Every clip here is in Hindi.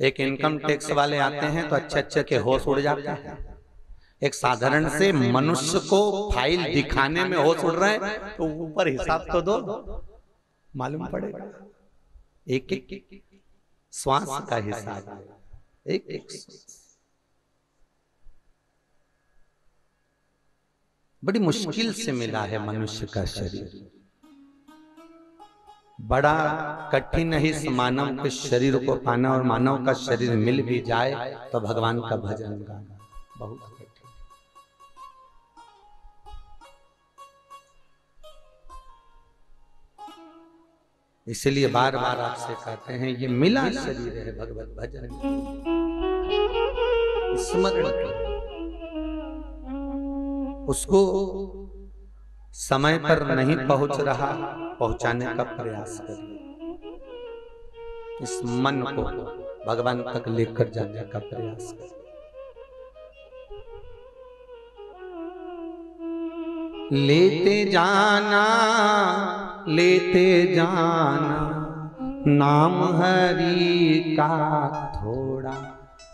एक इनकम टैक्स वाले आते हैं तो अच्छे अच्छे के होश उड़ जाते हैं। एक साधारण से मनुष्य को फ़ाइल दिखाने में होश उड़ रहे हैं तो ऊपर हिसाब तो दो। मालूम पड़ेगा। एक एक श्वास का हिसाब। एक एक बड़ी मुश्किल से मिला है मनुष्य का शरीर। बड़ा कठिन है इस मानव के शरीर को पाना और मानव का शरीर मिल भी जाए तो भगवान का भजन गाना बहुत कठिन इसलिए बार बार आपसे कहते हैं, ये मिला शरीर है भगवत भजन। उसको समय पर नहीं पहुँच रहा पहुँचाने का प्रयास करिए। इस मन को भगवान तक लेकर जाने का प्रयास करिए। लेते जाना लेते जाना नाम हरि का थोड़ा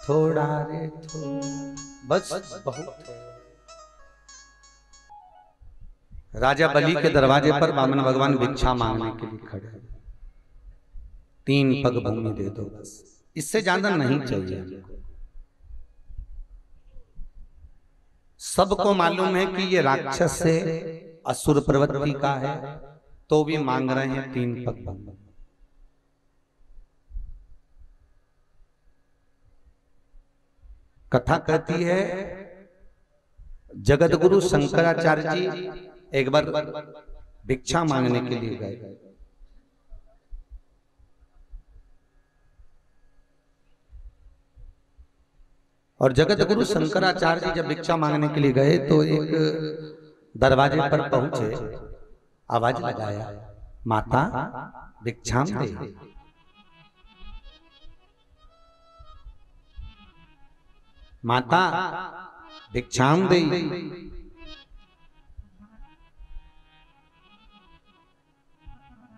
थोड़ा रे थोड़ा। बस बहुत है। राजा बलि के दरवाजे पर वामन भगवान भिक्षा मांगने के लिए खड़े तीन पग भूमि दे दो बस। इससे ज़्यादा नहीं चाहिए। सबको मालूम है कि ये राक्षस से असुर प्रवृत्ति का है तो भी मांग रहे हैं तीन पग भूमि कथा कहती है जगत गुरु शंकराचार्य जी एक बार भिक्षा मांगने के लिए गए। और जगत गुरु शंकराचार्य जी जब भिक्षा मांगने के लिए गए तो एक दरवाजे पर पहुँचे, आवाज़ लगाया, माता भिक्षा दे। माता, भिक्षाम दे।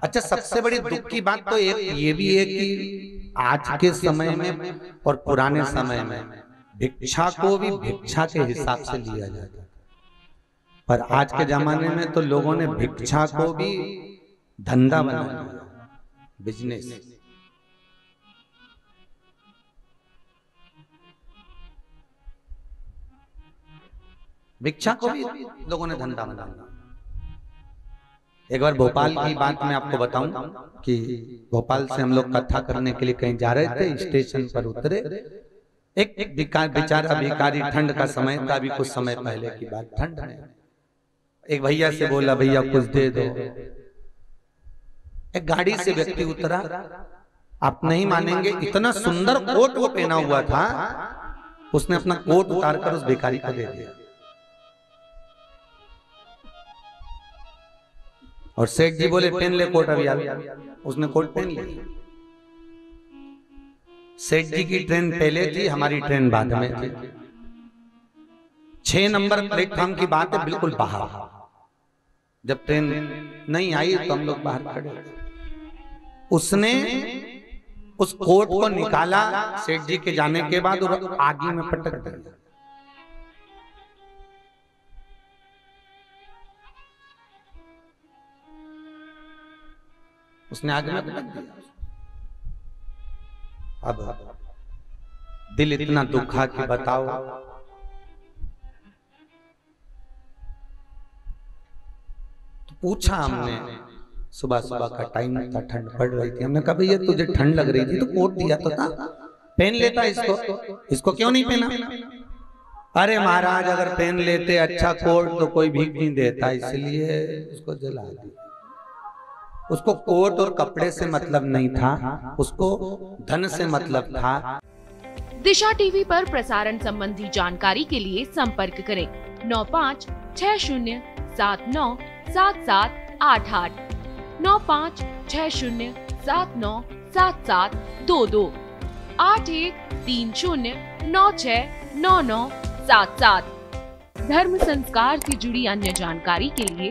अच्छा सबसे बड़ी दुख की बात तो एक ये भी है कि आज के समय में और पुराने समय में भिक्षा को भी भिक्षा के हिसाब से लिया जाता है। पर आज के जमाने में तो लोगों ने भिक्षा को भी धंधा बना लिया बिज़नेस भिक्षा को भी लोगों ने धंधा बना एक बार भोपाल की बात मैं आपको बताऊँ कि भोपाल से हम लोग कथा करने के लिए कहीं जा रहे थे, स्टेशन पर उतरे। एक बेचारा भिखारी ठंड का समय था, अभी कुछ समय पहले की बात, ठंड में। एक भैया से बोला, भैया, कुछ दे दो। एक गाड़ी से व्यक्ति उतरा। आप नहीं मानेंगे, इतना सुंदर कोट वो पहना हुआ था, उसने अपना कोट उतार कर उस भिखारी को दे दिया। और सेठ जी बोले पहन ले कोट अभी उसने कोट पहन लिया। सेठ जी की ट्रेन पहले थी हमारी ट्रेन बाद में थी। छह नंबर प्लेटफॉर्म की बात है बिल्कुल बाहर। जब ट्रेन नहीं आई तो हम लोग बाहर खड़े उसने उस कोट को निकाला सेठ जी के जाने के बाद और आगे में पटक दिया। उसने आगे में पटक दिया। अब दिल इतना दुखा कि बताओ। तो पूछा हमने सुबह सुबह का टाइम था ठंड पड़ रही थी। हमने कहा भैया तुझे ठंड लग रही थी तो कोट दिया तो था। पहन लेता इसको। इसको। क्यों नहीं पहना? अरे महाराज अगर पहन लेते अच्छा कोट तो कोई भीख नहीं देता। इसलिए उसको जला दिया। उसको कोट और कपड़े से मतलब नहीं था उसको धन से मतलब था। दिशा टीवी पर प्रसारण संबंधी जानकारी के लिए संपर्क करें। नौ पाँच छः शून्य सात नौ सात सात आठ आठ। नौ पाँच छः शून्य सात नौ सात सात दो दो। आठ एक तीन शून्य नौ छः नौ नौ सात सात। धर्म संस्कार से जुड़ी अन्य जानकारी के लिए